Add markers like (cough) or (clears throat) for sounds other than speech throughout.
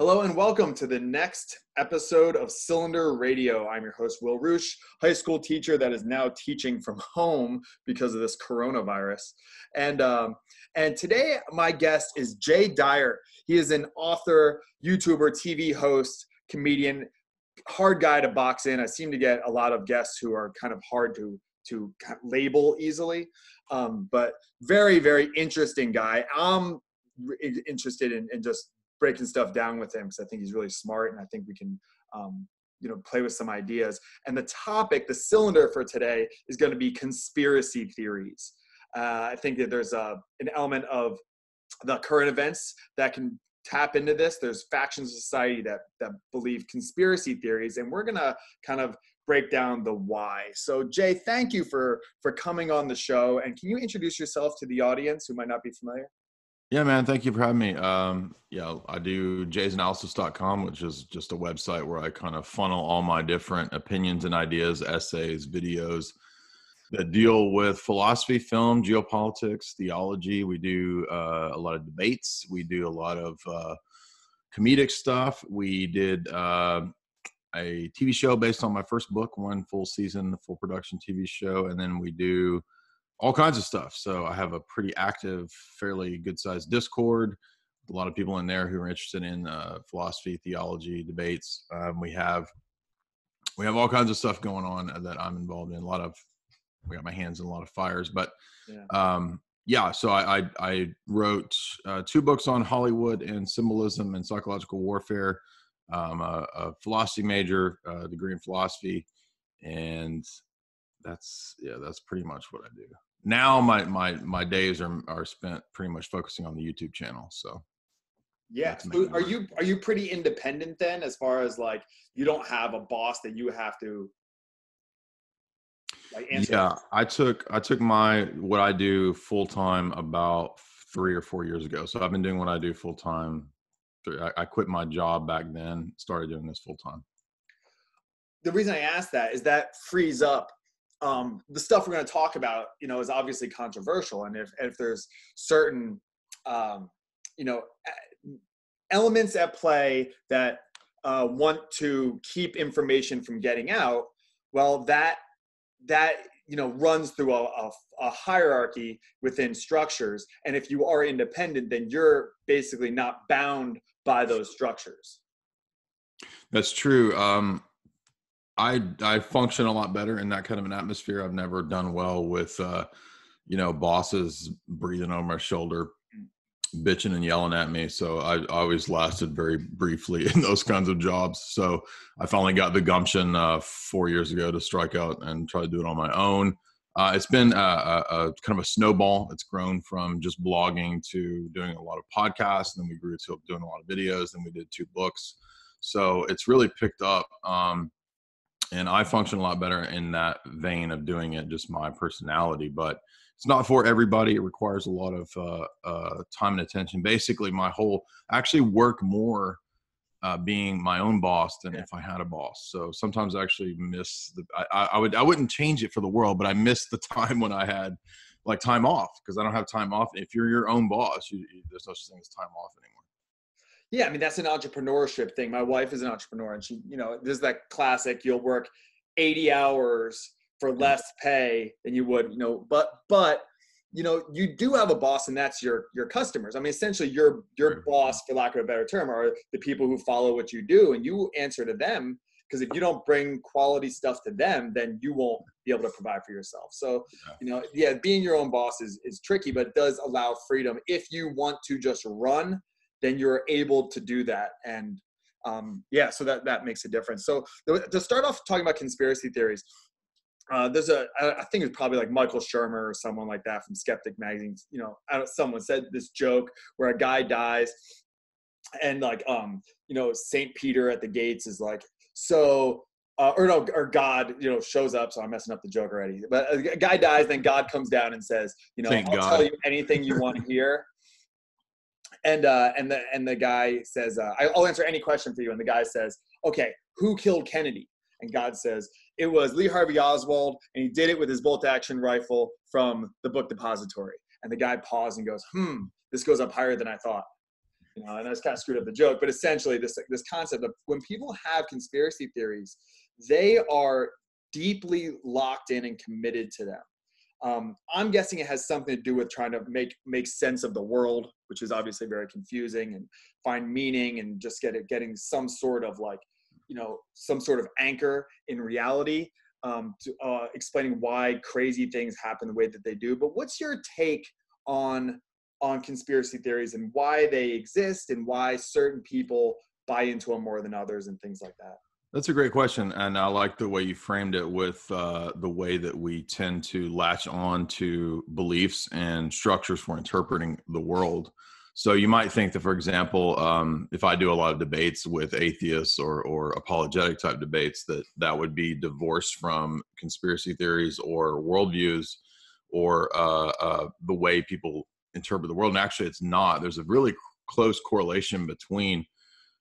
Hello and welcome to the next episode of Cylinder Radio. I'm your host, Will Reusch, high school teacher that is now teaching from home because of this coronavirus. And um, and today my guest is Jay Dyer. He is an author, YouTuber, TV host, comedian, hard guy to box in. I seem to get a lot of guests who are kind of hard to to label easily, um, but very very interesting guy. I'm interested in, in just breaking stuff down with him because I think he's really smart and I think we can um, you know play with some ideas. And the topic, the cylinder for today, is going to be conspiracy theories. Uh, I think that there's a an element of the current events that can tap into this. There's factions of society that that believe conspiracy theories, and we're gonna kind of break down the why. So Jay, thank you for for coming on the show. And can you introduce yourself to the audience who might not be familiar? Yeah, man. Thank you for having me. Um, yeah, I do jaysanalysis.com, which is just a website where I kind of funnel all my different opinions and ideas, essays, videos that deal with philosophy, film, geopolitics, theology. We do uh, a lot of debates. We do a lot of uh, comedic stuff. We did uh, a TV show based on my first book, one full season, full production TV show. And then we do all kinds of stuff. So I have a pretty active, fairly good sized Discord. A lot of people in there who are interested in uh, philosophy, theology, debates. Um, we have we have all kinds of stuff going on that I'm involved in. A lot of we got my hands in a lot of fires, but yeah. Um, yeah so I I, I wrote uh, two books on Hollywood and symbolism and psychological warfare. Um, a, a, philosophy major, uh, degree in philosophy, and that's yeah that's pretty much what I do now my my my days are are spent pretty much focusing on the YouTube channel. So yeah, so are you are you pretty independent then, as far as like you don't have a boss that you have to like answer? Yeah, I took I took my what I do full time about three or four years ago. So I've been doing what I do full time. I, I quit my job back then, started doing this full time. The reason I asked that is that frees up um, the stuff we're going to talk about, you know, is obviously controversial, and if if there's certain, um, you know, elements at play that uh, want to keep information from getting out, well, that that you know runs through a, a, a hierarchy within structures, and if you are independent, then you're basically not bound by those structures. That's true. Um, I I function a lot better in that kind of an atmosphere. I've never done well with uh, you know bosses breathing over my shoulder, bitching and yelling at me. So I always lasted very briefly (laughs) in those kinds of jobs. So I finally got the gumption uh, four years ago to strike out and try to do it on my own. Uh, it's been a, a, a, kind of a snowball. It's grown from just blogging to doing a lot of podcasts, and then we grew to doing a lot of videos. Then we did two books. So it's really picked up. Um, and I function a lot better in that vein of doing it, just my personality. But it's not for everybody. It requires a lot of uh, uh, time and attention. Basically, my whole I actually work more uh, being my own boss than if I had a boss. So sometimes I actually miss the. I, I would I wouldn't change it for the world, but I miss the (laughs) time when I had like time off because I don't have time off. If you're your own boss, you, you, there's no such thing as time off anymore. Yeah, I mean that's an entrepreneurship thing. My wife is an entrepreneur, and she, you know, there's that classic: you'll work 80 hours for mm. less pay than you would, you know. But but you know, you do have a boss, and that's your your customers. I mean, essentially, your your boss, for lack of a better term, are the people who follow what you do, and you answer to them. Because if you don't bring quality stuff to them, then you won't be able to provide for yourself. So, you know, yeah, being your own boss is is tricky, but it does allow freedom if you want to just run then you're able to do that. And um, yeah, so that that makes a difference. So to start off talking about conspiracy theories, uh, there's a I think it's probably like Michael Shermer or someone like that from Skeptic magazine. You know, someone said this joke where a guy dies, and like um you know Saint Peter at the gates is like so. Uh, or no, or God, you know, shows up. So I'm messing up the joke already. But a guy dies, then God comes down and says, you know, Thank I'll God. tell you anything you want to hear and uh, and the and the guy says, uh, "I'll answer any question for you." And the guy says, "Okay, who killed Kennedy?" And God says, "It was Lee Harvey Oswald, and he did it with his bolt-action rifle from the book depository." And the guy paused and goes, "Hmm, this goes up higher than I thought." you know, and I just kind of screwed up the joke, but essentially this this concept of when people have conspiracy theories, they are deeply locked in and committed to them. Um, I'm guessing it has something to do with trying to make make sense of the world, which is obviously very confusing, and find meaning and just get it getting some sort of like, you know, some sort of anchor in reality, um, to, uh, explaining why crazy things happen the way that they do. But what's your take on on conspiracy theories and why they exist and why certain people buy into them more than others and things like that? That's a great question, and I like the way you framed it with uh, the way that we tend to latch on to beliefs and structures for interpreting the world. So you might think that, for example, um, if I do a lot of debates with atheists or or apologetic type debates, that that would be divorced from conspiracy theories or worldviews or uh, uh, the way people interpret the world. And actually, it's not. There's a really close correlation between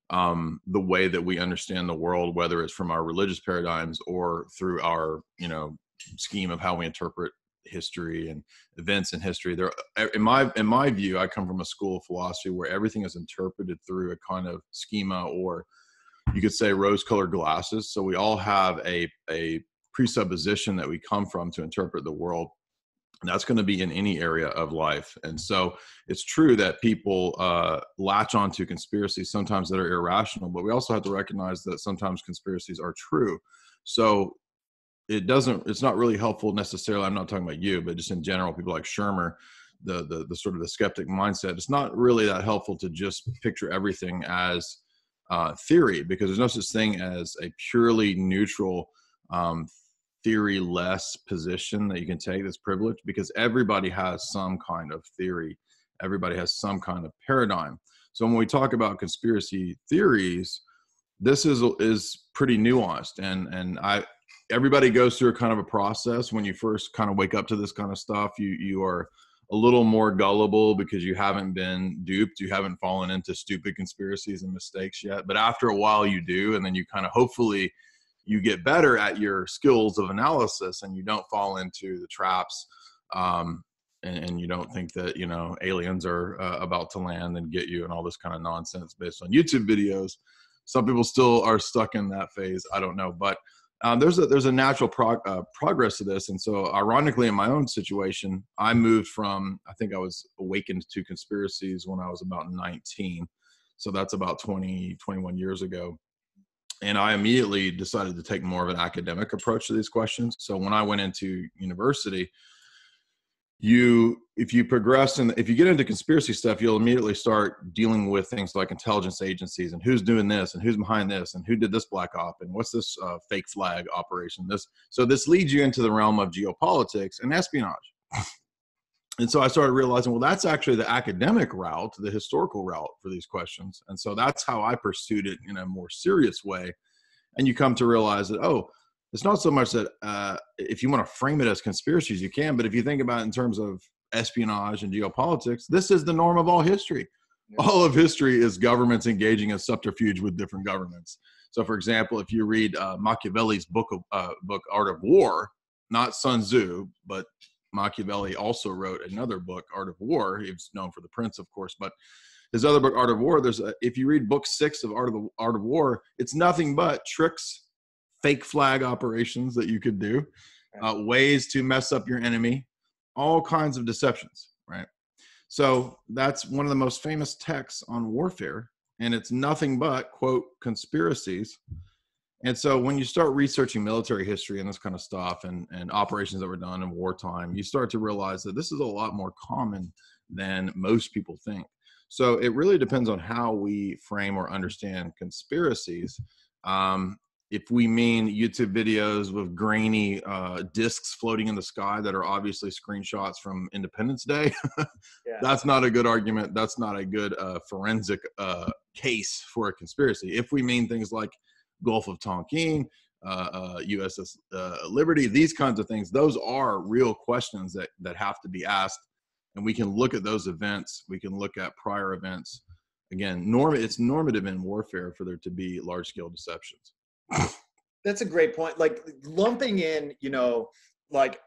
um, the way that we understand the world, whether it's from our religious paradigms or through our, you know, scheme of how we interpret history and events in history. There, in my in my view, I come from a school of philosophy where everything is interpreted through a kind of schema, or you could say rose-colored glasses. So we all have a a presupposition that we come from to interpret the world that's going to be in any area of life. And so it's true that people uh, latch onto conspiracies sometimes that are irrational but we also have to recognize that sometimes conspiracies are true. So it doesn't it's not really helpful necessarily i'm not talking about you but just in general people like shermer the the, the sort of the skeptic mindset it's not really that helpful to just picture everything as uh, theory because there's no such thing as a purely neutral um, theory less position that you can take that's privileged because everybody has some kind of theory. Everybody has some kind of paradigm. So when we talk about conspiracy theories this is is pretty nuanced and and i everybody goes through a kind of a process. When you first kind of wake up to this kind of stuff you you are a little more gullible because you haven't been duped. You haven't fallen into stupid conspiracies and mistakes yet. But after a while you do and then you kind of hopefully you get better at your skills of analysis and you don't fall into the traps um, and, and, you don't think that you know aliens are uh, about to land and get you and all this kind of nonsense based on youtube videos. Some people still are stuck in that phase i don't know but um, there's a there's a natural prog- uh, progress to this and so ironically in my own situation i moved from i think i was awakened to conspiracies when i was about 19 so that's about 20 21 years ago and I immediately decided to take more of an academic approach to these questions. So when I went into university, you if you progress and if you get into conspiracy stuff, you'll immediately start dealing with things like intelligence agencies and who's doing this and who's behind this and who did this black op and what's this uh, fake flag operation. This so this leads you into the realm of geopolitics and espionage and so I started realizing, well, that's actually the academic route, the historical route for these questions. And so that's how I pursued it in a more serious way. And you come to realize that, oh, it's not so much that uh, if you want to frame it as conspiracies, you can. But if you think about it in terms of espionage and geopolitics, this is the norm of all history. All of history is governments engaging in subterfuge with different governments. So, for example, if you read uh, Machiavelli's book, of, uh, book Art of War, not Sun Tzu, but Machiavelli also wrote another book, Art of War. He's known for The Prince, of course, but his other book, Art of War. There's a, if you read book six of Art of the Art of War, it's nothing but tricks, fake flag operations that you could do, uh, ways to mess up your enemy, all kinds of deceptions, right? So that's one of the most famous texts on warfare, and it's nothing but quote conspiracies and so when you start researching military history and this kind of stuff and, and operations that were done in wartime, you start to realize that this is a lot more common than most people think. So it really depends on how we frame or understand conspiracies. Um, if we mean YouTube videos with grainy uh, discs floating in the sky that are obviously screenshots from Independence Day, (laughs) yeah. that's not a good argument. That's not a good uh, forensic uh, case for a conspiracy. If we mean things like Gulf of Tonkin, uh, uh, USS uh, Liberty, these kinds of things. Those are real questions that that have to be asked, and we can look at those events. We can look at prior events. Again, norm it's normative in warfare for there to be large scale deceptions. (laughs) That's a great point. Like lumping in, you know, like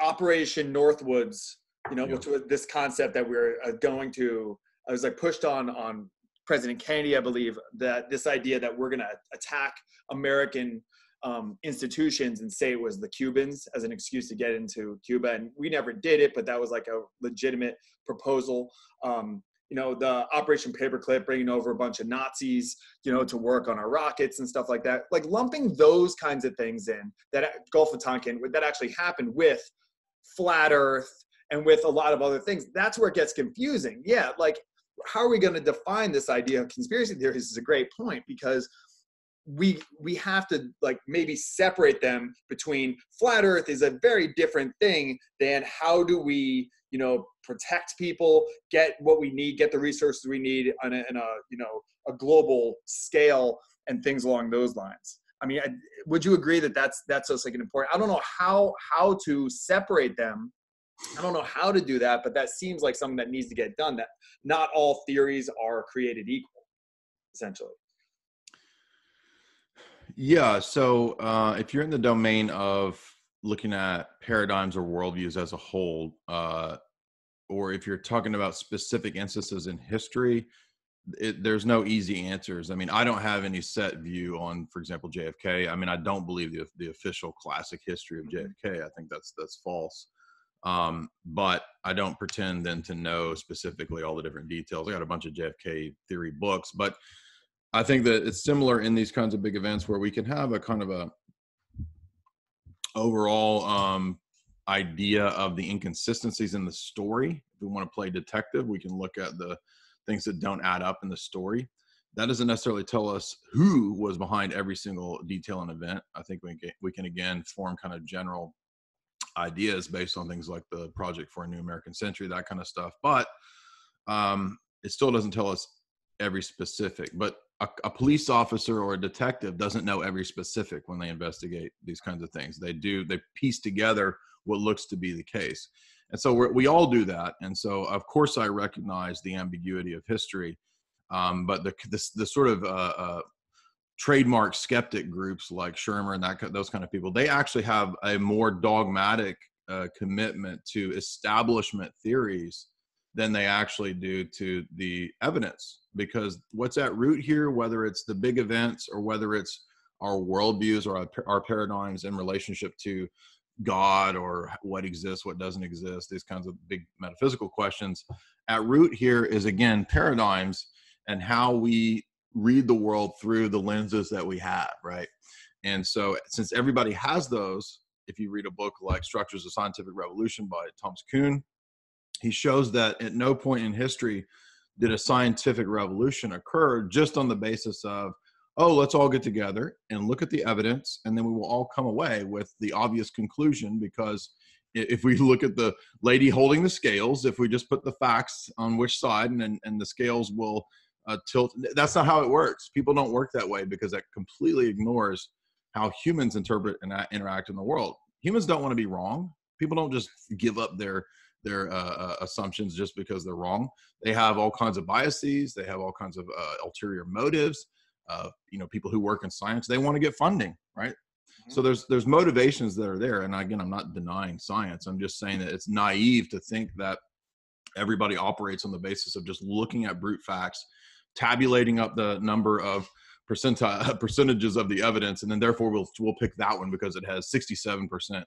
Operation Northwoods, you know, yeah. which was this concept that we we're uh, going to. I was like pushed on on President Kennedy, I believe, that this idea that we're going to attack American um, institutions and say it was the Cubans as an excuse to get into Cuba. And we never did it, but that was like a legitimate proposal. Um, you know, the Operation Paperclip, bringing over a bunch of Nazis, you know, to work on our rockets and stuff like that. Like lumping those kinds of things in that Gulf of Tonkin, that actually happened with flat Earth and with a lot of other things. That's where it gets confusing. Yeah, like how are we going to define this idea of conspiracy theories is a great point because we we have to like maybe separate them between flat earth is a very different thing than how do we you know protect people get what we need get the resources we need on a, a you know a global scale and things along those lines. I mean would you agree that that's that's just like an important i don't know how how to separate them i don't know how to do that but that seems like something that needs to get done that not all theories are created equal essentially yeah. So uh, if you're in the domain of looking at paradigms or worldviews as a whole, uh, or if you're talking about specific instances in history, it, there's no easy answers. I mean, I don't have any set view on, for example, JFK. I mean, I don't believe the the official classic history of JFK. Mm-hmm. I think that's that's false. Um, but I don't pretend then to know specifically all the different details. I got a bunch of JFK theory books, but I think that it's similar in these kinds of big events where we can have a kind of a overall um, idea of the inconsistencies in the story. If we want to play detective, we can look at the things that don't add up in the story. That doesn't necessarily tell us who was behind every single detail and event. I think we can, we can again form kind of general ideas based on things like the Project for a New American Century, that kind of stuff. But um, it still doesn't tell us every specific. But a, a, police officer or a detective doesn't know every specific when they investigate these kinds of things. They do, they piece together what looks to be the case. And so we all do that. And so, of course, I recognize the ambiguity of history. Um, but the, the, the, sort of uh, uh, trademark skeptic groups like Shermer and that those kind of people, they actually have a more dogmatic uh, commitment to establishment theories than they actually do to the evidence. Because what's at root here, whether it's the big events or whether it's our worldviews or our, our paradigms in relationship to God or what exists, what doesn't exist, these kinds of big metaphysical questions, at root here is again paradigms and how we read the world through the lenses that we have, right? And so, since everybody has those, if you read a book like Structures of Scientific Revolution by Thomas Kuhn, he shows that at no point in history did a scientific revolution occur just on the basis of oh let's all get together and look at the evidence and then we will all come away with the obvious conclusion because if we (laughs) look at the lady holding the scales if we just put the facts on which side and, and the scales will uh, tilt that's not how it works people don't work that way because that completely ignores how humans interpret and interact in the world humans don't want to be wrong people don't just give up their their uh, uh, assumptions just because they're wrong. They have all kinds of biases. They have all kinds of uh, ulterior motives. Uh, you know, people who work in science, they want to get funding, right? Mm-hmm. So there's there's motivations that are there. And again, I'm not denying science. I'm just saying that it's naive to think that everybody operates on the basis of just looking at brute facts, tabulating up the number of percentile (laughs) percentages of the evidence, and then therefore we'll we'll pick that one because it has 67 percent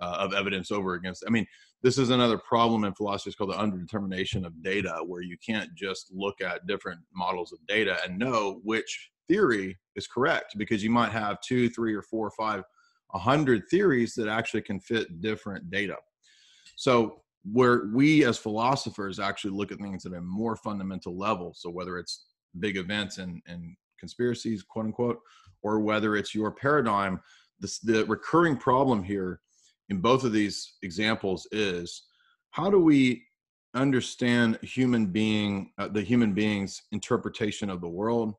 uh, of evidence over against. I mean, this is another problem in philosophy. It's called the underdetermination of data, where you can't just look at different models of data and know which theory is correct because you might have two, three, or four, or five, a hundred theories that actually can fit different data. So where we as philosophers actually look at things at a more fundamental level. So whether it's big events and, and conspiracies, quote unquote, or whether it's your paradigm, the recurring problem here in both of these examples is how do we understand human being uh, the human being's interpretation of the world?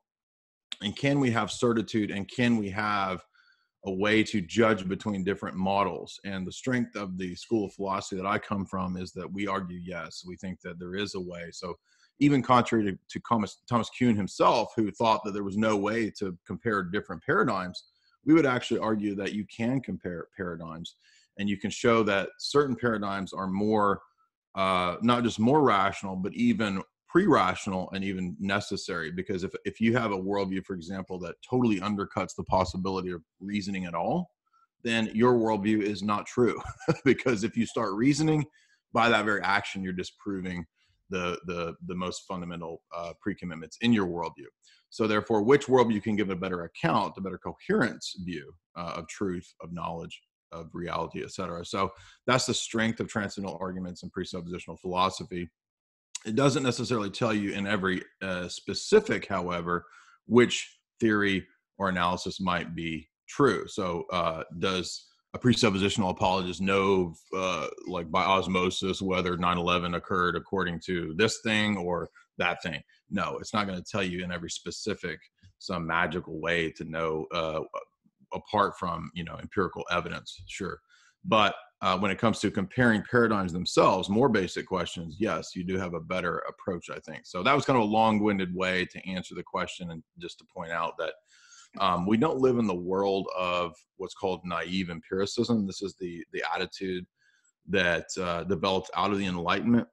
And can we have certitude and can we have a way to judge between different models? And the strength of the school of philosophy that i come from is that we argue yes we think that there is a way. So even contrary to, to thomas, thomas kuhn himself who thought that there was no way to compare different paradigms we would actually argue that you can compare paradigms and you can show that certain paradigms are more uh, not just more rational but even pre-rational and even necessary. Because if, if you have a worldview for example that totally undercuts the possibility of reasoning at all then your worldview is not true. (laughs) Because if you start reasoning by that very action you're disproving the the the most fundamental uh, pre-commitments in your worldview. So therefore which worldview can give a better account a better coherence view uh, of truth of knowledge of reality etc so that's the strength of transcendental arguments and presuppositional philosophy. It doesn't necessarily tell you in every uh, specific however which theory or analysis might be true. So, uh, does a presuppositional apologist know, uh, like by osmosis, whether 9 11 occurred according to this thing or that thing? No, it's not going to tell you in every specific, some magical way to know, uh, apart from, you know, empirical evidence, sure. But uh, when it comes to comparing paradigms themselves, more basic questions, yes, you do have a better approach, I think. So that was kind of a long winded way to answer the question and just to point out that um, we don't live in the world of what's called naive empiricism. This is the the attitude that uh, developed out of the Enlightenment,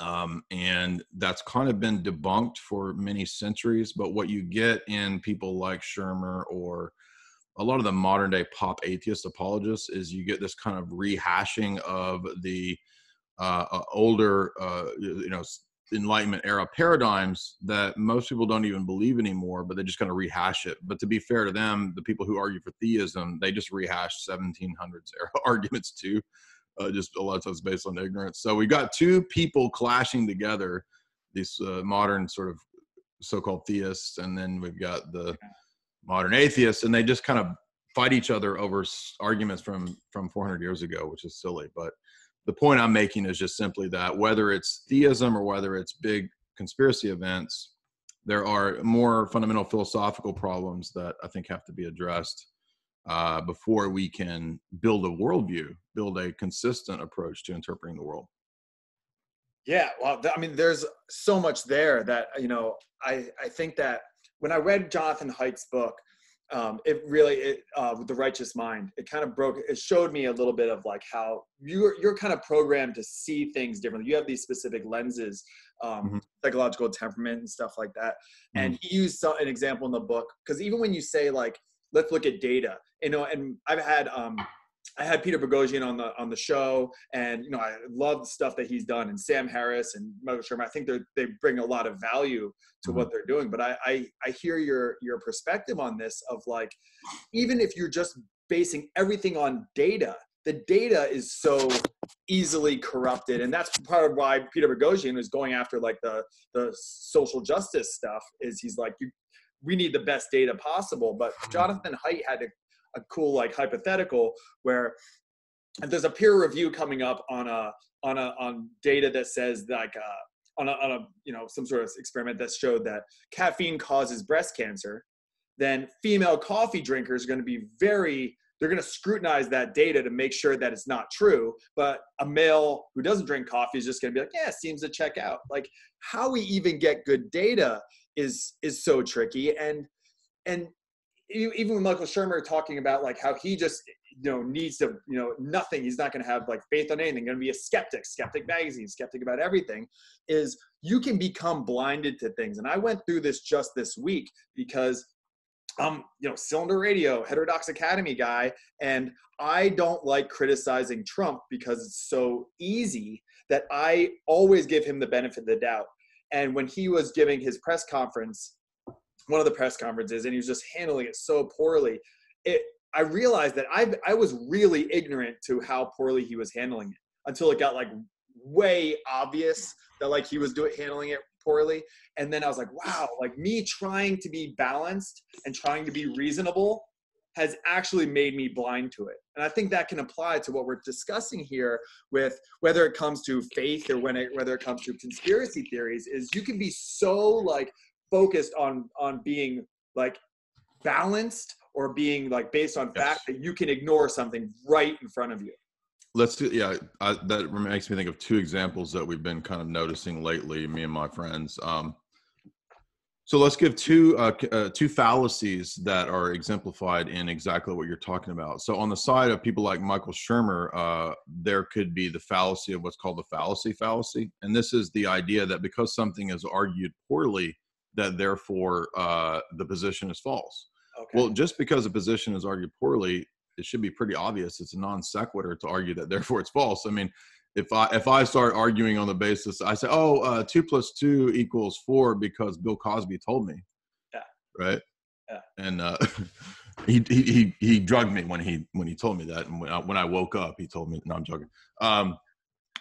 um, and that's kind of been debunked for many centuries. But what you get in people like Shermer or a lot of the modern day pop atheist apologists is you get this kind of rehashing of the uh, uh, older, uh, you know, enlightenment era paradigms that most people don't even believe anymore but they just kind of rehash it. But to be fair to them the people who argue for theism they just rehash 1700s era (laughs) arguments too. Uh, just a lot of times based on ignorance. So we've got two people clashing together these uh, modern sort of so-called theists and then we've got the modern atheists and they just kind of fight each other over arguments from from 400 years ago which is silly but the point I'm making is just simply that whether it's theism or whether it's big conspiracy events, there are more fundamental philosophical problems that I think have to be addressed uh, before we can build a worldview, build a consistent approach to interpreting the world. Yeah, well, I mean, there's so much there that you know. I I think that when I read Jonathan Haidt's book, um, it really it, uh, the righteous mind it kind of broke it showed me a little bit of like how you're you're kind of programmed to see things differently you have these specific lenses um, mm-hmm. psychological temperament and stuff like that mm-hmm. and he used some, an example in the book because even when you say like let's look at data you know and i've had um, I had Peter Boghossian on the on the show, and you know I love the stuff that he's done, and Sam Harris and Michael Shermer. I think they they bring a lot of value to mm-hmm. what they're doing. But I, I I hear your your perspective on this of like, even if you're just basing everything on data, the data is so easily corrupted, and that's part of why Peter Boghossian is going after like the the social justice stuff. Is he's like you we need the best data possible. But mm-hmm. Jonathan Haidt had to a cool like hypothetical where there's a peer review coming up on a on a on data that says like uh, on a, on a you know some sort of experiment that showed that caffeine causes breast cancer then female coffee drinkers are going to be very they're going to scrutinize that data to make sure that it's not true but a male who doesn't drink coffee is just going to be like yeah seems to check out. Like how we even get good data is is so tricky and and even with Michael Shermer talking about like how he just you know needs to you know nothing he's not going to have like faith on anything going to be a skeptic skeptic magazine skeptic about everything is you can become blinded to things. And i went through this just this week because um you know cylinder radio heterodox academy guy and i don't like criticizing trump because it's so easy that i always give him the benefit of the doubt. And when he was giving his press conference one of the press conferences and he was just handling it so poorly. It I realized that I I was really ignorant to how poorly he was handling it until it got like way obvious that like he was doing handling it poorly and then I was like wow like me trying to be balanced and trying to be reasonable has actually made me blind to it. And I think that can apply to what we're discussing here with whether it comes to faith or when it, whether it comes to conspiracy theories is you can be so like focused on on being like balanced or being like based on yes. fact that you can ignore something right in front of you let's do yeah I, that makes me think of two examples that we've been kind of noticing lately me and my friends um So let's give two uh, uh, two fallacies that are exemplified in exactly what you're talking about. So on the side of people like Michael Shermer, uh, there could be the fallacy of what's called the fallacy fallacy, and this is the idea that because something is argued poorly, that therefore uh, the position is false. Okay. Well, just because a position is argued poorly, it should be pretty obvious. It's a non sequitur to argue that (laughs) therefore it's false. I mean, if I if I start arguing on the basis, I say, oh, uh, two plus two equals four because Bill Cosby told me. Yeah. Right. Yeah. And uh, (laughs) he, he he he drugged me when he when he told me that, and when I, when I woke up, he told me, no, I'm joking. Um,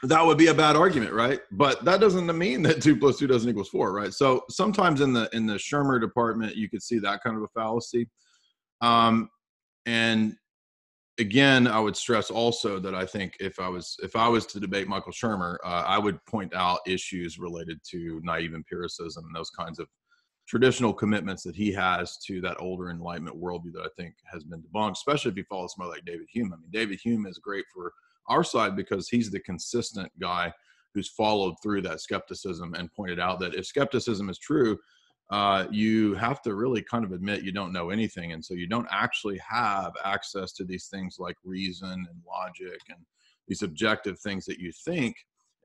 that would be a bad argument, right? But that doesn't mean that (laughs) two plus two doesn't equals four, right? So sometimes in the in the Shermer department, you could see that kind of a fallacy. Um, and again, I would stress also that I think if I was if I was to debate Michael Shermer, uh, I would point out issues related to naive empiricism and those kinds of traditional commitments that he has to that older Enlightenment worldview that I think has been debunked, especially if you follow somebody like David Hume. I mean, David Hume is great for our side because he's the consistent guy who's followed through that skepticism and pointed out that if skepticism is true, uh, you have to really kind of admit you don't know anything. And so you don't actually have access to these things like reason and logic and these objective things that you think.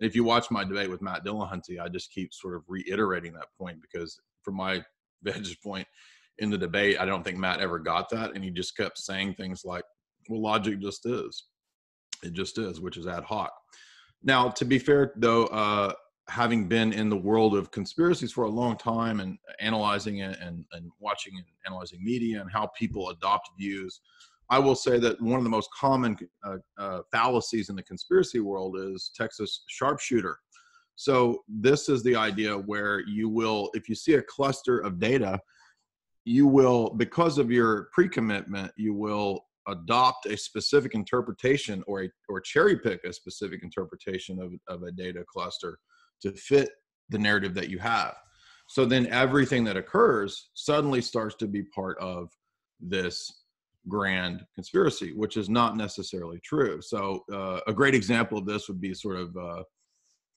And if you watch my debate with Matt Dillahunty, I just keep sort of reiterating that point because from my (laughs) vantage point in the debate, I don't think Matt ever got that. And he just kept saying things like, well, logic just is. It just is, which is ad hoc. Now, to be fair, though, uh, having been in the world of conspiracies for a long time and analyzing it and, and watching and analyzing media and how people adopt views, I will say that one of the most common uh, uh, fallacies in the conspiracy world is Texas sharpshooter. So, this is the idea where you will, if you see a cluster of data, you will, because of your pre commitment, you will adopt a specific interpretation or a, or cherry pick a specific interpretation of, of a data cluster to fit the narrative that you have. So then everything that occurs suddenly starts to be part of this grand conspiracy, which is not necessarily true. So uh, a great example of this would be sort of uh,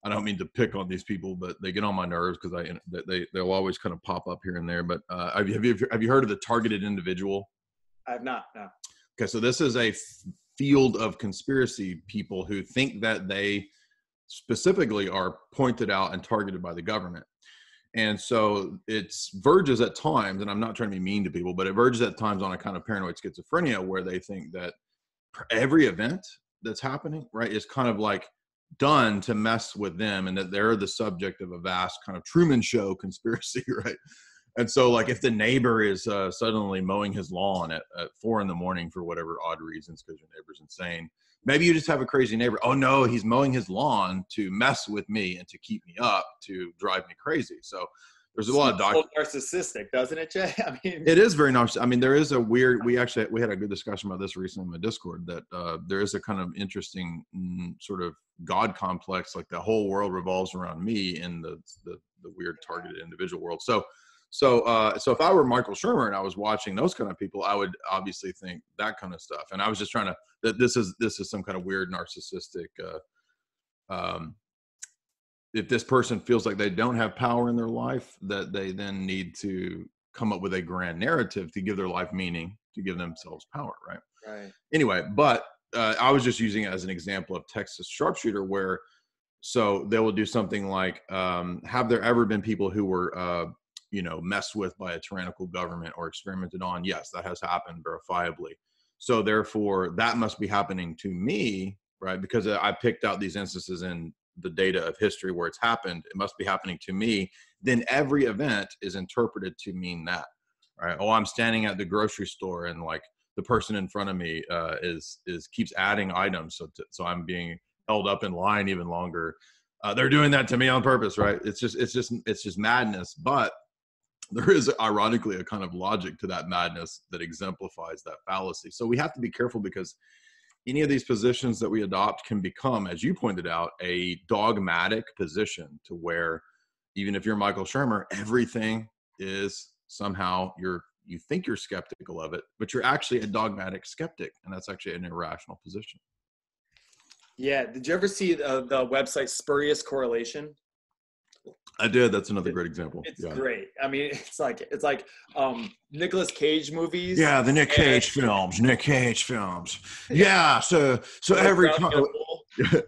I don't mean to pick on these people, but they get on my nerves because I they they'll always kind of pop up here and there. But uh, have you have you have you heard of the targeted individual? I have not. No. Okay, so this is a field of conspiracy people who think that they specifically are pointed out and targeted by the government. And so it's verges at times, and I'm not trying to be mean to people, but it verges at times on a kind of paranoid schizophrenia where they think that every event that's happening, right, is kind of like done to mess with them and that they're the subject of a vast kind of Truman Show (laughs) conspiracy, right? And so, like, if the neighbor is uh, suddenly mowing his lawn at, at four in the morning for whatever odd reasons, because your neighbor's insane, maybe you just have a crazy neighbor. Oh no, he's mowing his lawn to mess with me and to keep me up to drive me crazy. So there's a lot of doc- narcissistic, doesn't it, Jay? (laughs) I mean, it is very narcissistic. I mean, there is a weird. We actually we had a good discussion about this recently in my Discord. That uh, there is a kind of interesting mm, sort of God complex, like the whole world revolves around me in the the, the weird targeted individual world. So so, uh, so if I were Michael Shermer and I was watching those kind of people, I would obviously think that kind of stuff. And I was just trying to that this is this is some kind of weird narcissistic. Uh, um, if this person feels like they don't have power in their life, that they then need to come up with a grand narrative to give their life meaning, to give themselves power, right? Right. Anyway, but uh, I was just using it as an example of Texas sharpshooter, where so they will do something like, um, have there ever been people who were uh, you know messed with by a tyrannical government or experimented on yes that has happened verifiably. So therefore that must be happening to me right? Because i picked out these instances in the data of history where it's happened it must be happening to me then every event is interpreted to mean that right? Oh i'm standing at the grocery store and like the person in front of me uh, is is keeps adding items so so i'm being held up in line even longer. Uh, they're doing that to me on purpose right? It's just it's just it's just madness but there is ironically a kind of logic to that madness that exemplifies that fallacy. So we have to be careful because any of these positions that we adopt can become, as you pointed out, a dogmatic position to where even if you're Michael Shermer, everything is somehow you're you think you're skeptical of it, but you're actually a dogmatic skeptic, and that's actually an irrational position. Yeah. Did you ever see the, the website Spurious Correlation? I did. That's another great example. It's yeah. great. I mean, it's like it's like um Nicolas Cage movies. Yeah, the Nick Cage films. Nick Cage films. Yeah. So so every Ground time. Yeah,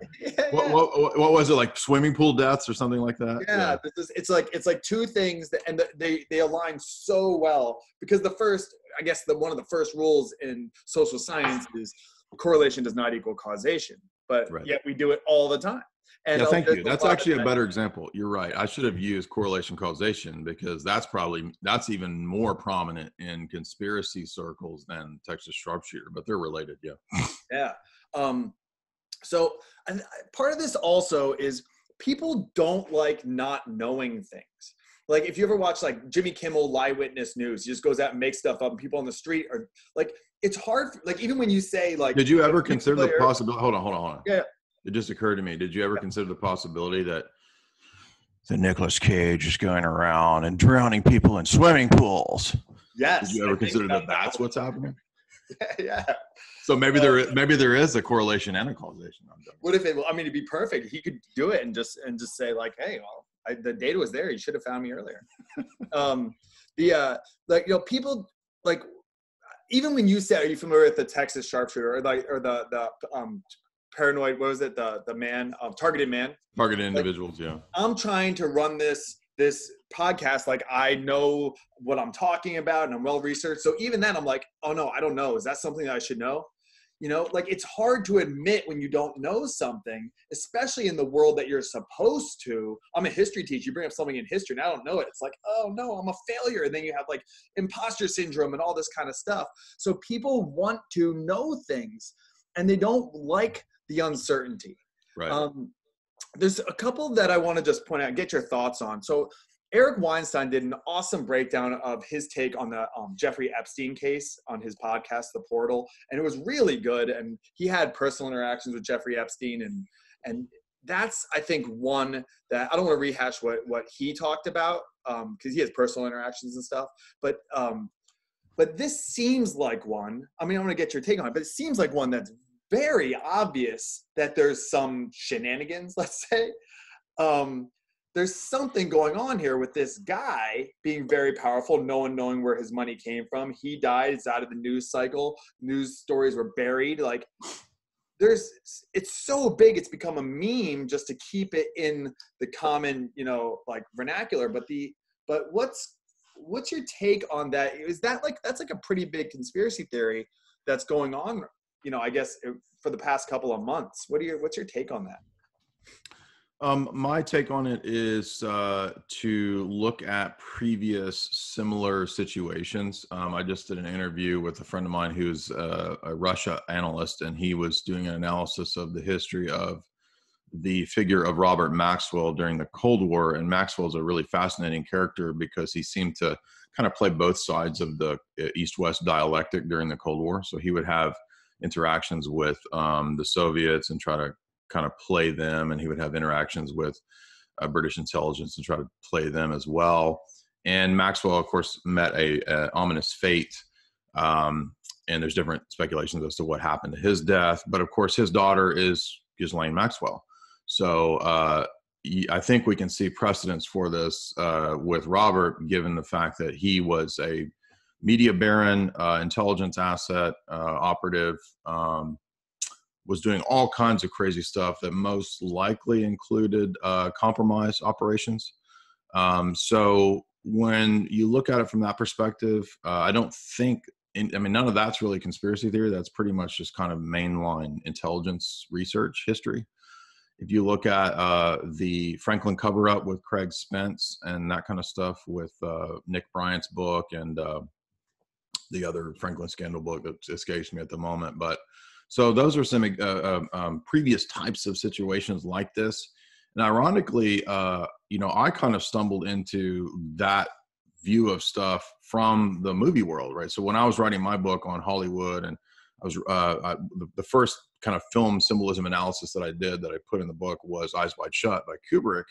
What, (laughs) what, what- what was it like? Swimming pool deaths or something like that? yeah, this is, it's like it's like two things that, and the, they they align so well because the first i guess the one of the first rules in social science is correlation does not equal causation but Right. yet we do it all the time and yeah, thank you. That's actually a better example. You're right. I should have used correlation causation because that's probably that's even more prominent in conspiracy circles than Texas sharpshooter, but they're related. Yeah. (laughs) yeah um so and part of this also is people don't like not knowing things like if you ever watch like jimmy kimmel Lie witness news he just goes out and makes stuff up and people on the street are like it's hard for, like even when you say like Did you ever consider the possibility? Hold on, hold on, hold on. Yeah. It just occurred to me. Did you ever Yeah. consider the possibility that the Nicolas Cage is going around and drowning people in swimming pools? yes Did you ever think consider that that's what's happening? (laughs) yeah So maybe Uh, there is, maybe there is a correlation and a causation. I'm what if it i mean it'd be perfect he could do it and just and just say like hey well I, the data was there you should have found me earlier (laughs) um the uh like you know people like even when you said are you familiar with the texas sharpshooter or like or the the um paranoid what was it? The the man um, targeted man? Targeted individuals, yeah. i'm trying to run this this podcast like i know what i'm talking about and i'm well researched. So even then i'm like oh no i don't know. Is that something that i should know? You know like it's hard to admit when you don't know something especially in the world that you're supposed to. I'm a history teacher. You bring up something in history and i don't know it. It's like oh no i'm a failure. And then you have like imposter syndrome and all this kind of stuff. So people want to know things and they don't like the uncertainty Right. um, there's a couple that I want to just point out, get your thoughts on. So Eric Weinstein did an awesome breakdown of his take on the um, Jeffrey Epstein case on his podcast, The Portal, and it was really good. And he had personal interactions with Jeffrey Epstein, and and that's I think one that I don't want to rehash what what he talked about because he has personal interactions and stuff, but. Um, but this seems like one. I mean, I want to get your take on it, but it seems like one that's very obvious that there's some shenanigans, (laughs) let's say. Um, there's something going on here with this guy being very powerful, no one knowing where his money came from. He died, it's out of the news cycle. News stories were buried. Like, there's, it's so big, it's become a meme just to keep it in the common, you know, like vernacular. But the, but what's, what's your take on that? Is that like, that's like a pretty big conspiracy theory that's going on you know, I guess uh, for the past couple of months. What are your what's your take on that? Um, my take on it is uh, to look at previous similar situations. Um, I just did an interview with a friend of mine who's a, a Russia analyst, and he was doing an analysis of the history of the figure of Robert Maxwell during the Cold War. And Maxwell is a really fascinating character because he seemed to kind of play both sides of the uh, East West dialectic during the Cold War. So he would have interactions with um, the Soviets and try to kind of play them, and he would have interactions with uh, British intelligence and try to play them as well. And Maxwell, of course, met a, a ominous fate. Um, and there's different speculations as to what happened to his death. But of course, his daughter is Ghislaine Maxwell. So uh, I think we can see precedence for this uh, with Robert, given the fact that he was a media baron, uh, intelligence asset uh, operative, um, was doing all kinds of crazy stuff that most likely included uh, compromise operations. Um, so when you look at it from that perspective, uh, I don't think. In, I mean, none of that's really conspiracy theory. That's pretty much just kind of mainline intelligence research history if you look at uh, the Franklin cover up with Craig Spence and that kind of stuff with uh, Nick Bryant's book and uh, the other Franklin scandal book that escapes me at the moment. But so those are some uh, um, previous types of situations like this. And ironically, uh, you know, I kind of stumbled into that view of stuff from the movie world, right? So when I was writing my book on Hollywood and I was uh, I, the, the first kind of film symbolism analysis that I did that I put in the book was Eyes Wide Shut by Kubrick.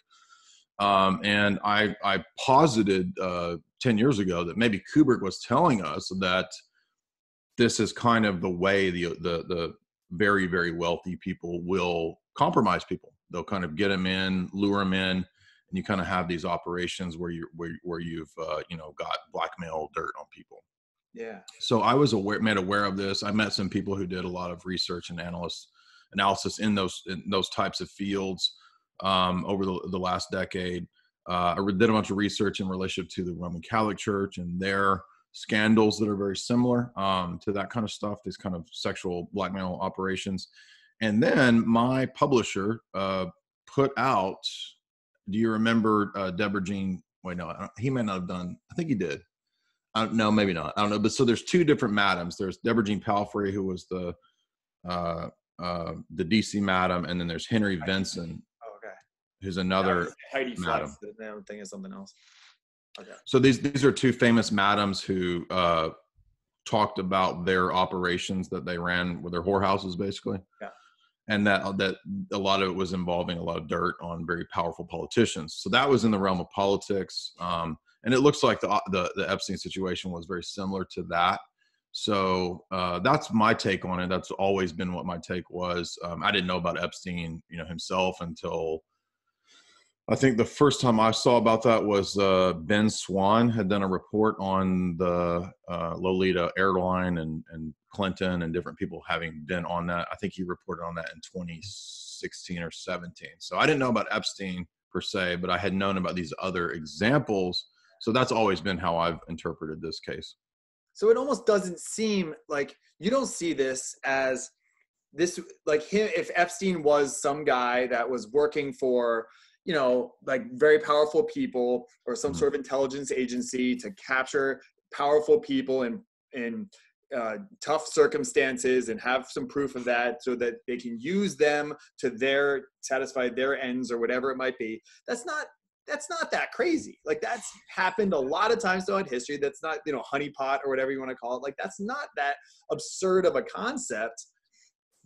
Um, and I, I posited uh, 10 years ago that maybe Kubrick was telling us that this is kind of the way the, the, the very, very wealthy people will compromise people. They'll kind of get them in, lure them in, and you kind of have these operations where you where, where you've uh, you know got blackmail dirt on people. Yeah. So i was aware made aware of this. I met some people who did a lot of research and analysts analysis in those in those types of fields um, over the, the last decade uh, i did a bunch of research in relationship to the roman catholic church and their scandals that are very similar um, to that kind of stuff these kind of sexual blackmail operations and then my publisher uh, put out do you remember uh, Deborah Jean? Wait, no, he may not have done. I think he did. I don't know, maybe not. I don't know. But so there's two different madams. There's Deborah Jean Palfrey, who was the uh, uh, the DC madam, and then there's Henry Vinson. Who's another Heidi madam. Flex. The thing is something else. Okay. So these these are two famous madams who uh, talked about their operations that they ran with their whorehouses, basically. Yeah and that that a lot of it was involving a lot of dirt on very powerful politicians. So that was in the realm of politics, um, and it looks like the, the, the Epstein situation was very similar to that. So uh, that's my take on it. That's always been what my take was. Um, I didn't know about Epstein, you know, himself until I think the first time I saw about that was uh, Ben Swann had done a report on the uh, Lolita airline and, and Clinton and different people having been on that. I think he reported on that in 2016 or 17. So I didn't know about Epstein per se, but I had known about these other examples. So that's always been how I've interpreted this case. So it almost doesn't seem like you don't see this as this like him if Epstein was some guy that was working for you know, like very powerful people or some mm-hmm. sort of intelligence agency to capture powerful people in in uh, tough circumstances and have some proof of that so that they can use them to their satisfy their ends or whatever it might be. That's not that's not that crazy. Like that's happened a lot of times throughout history. That's not, you know, honeypot or whatever you want to call it. Like that's not that absurd of a concept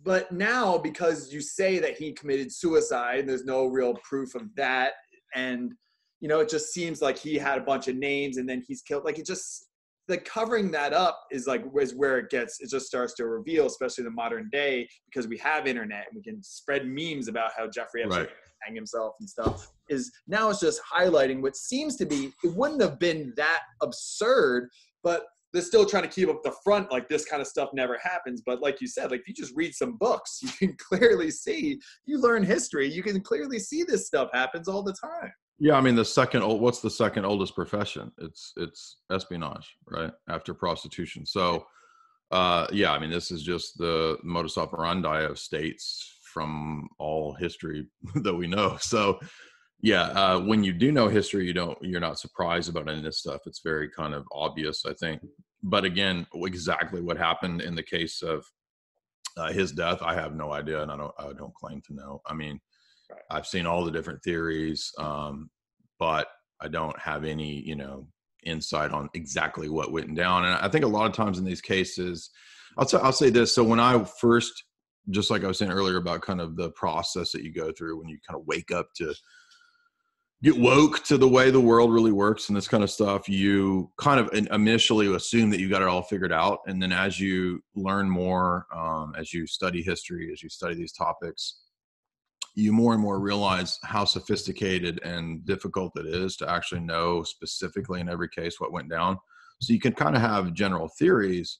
but now, because you say that he committed suicide, and there's no real proof of that. And, you know, it just seems like he had a bunch of names and then he's killed. Like it just, like covering that up is like is where it gets it just starts to reveal especially in the modern day because we have internet and we can spread memes about how jeffrey Epstein right. hang himself and stuff is now it's just highlighting what seems to be it wouldn't have been that absurd but they're still trying to keep up the front like this kind of stuff never happens but like you said like if you just read some books (laughs) you can clearly see you learn history you can clearly see this stuff happens all the time. Yeah i mean the second old what's the second oldest profession? It's it's espionage right after prostitution. So uh yeah i mean this is just the modus operandi of states from all history (laughs) that we know. So yeah uh, when you do know history you don't you're not surprised about any of this stuff. It's very kind of obvious i think but again exactly what happened in the case of uh, his death i have no idea and i don't i don't claim to know i mean right. i've seen all the different theories um, but i don't have any you know insight on exactly what went down and i think a lot of times in these cases i'll, t- I'll say this so when i first just like i was saying earlier about kind of the process that you go through when you kind of wake up to get woke to the way the world really works and this kind of stuff, you kind of initially assume that you got it all figured out. And then as you learn more, um, as you study history, as you study these topics, you more and more realize how sophisticated and difficult it is to actually know specifically in every case what went down. So you can kind of have general theories,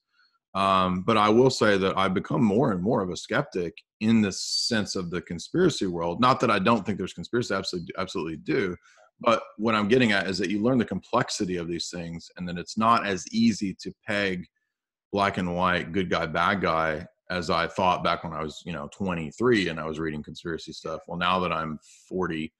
um, but I will say that I've become more and more of a skeptic in the sense of the conspiracy world. Not that I don't think there's conspiracy, absolutely, absolutely do. But what I'm getting at is that you learn the complexity of these things, and that it's not as easy to peg black and white, good guy, bad guy, as I thought back when I was, you know, 23 and I was reading conspiracy stuff. Well, now that I'm 40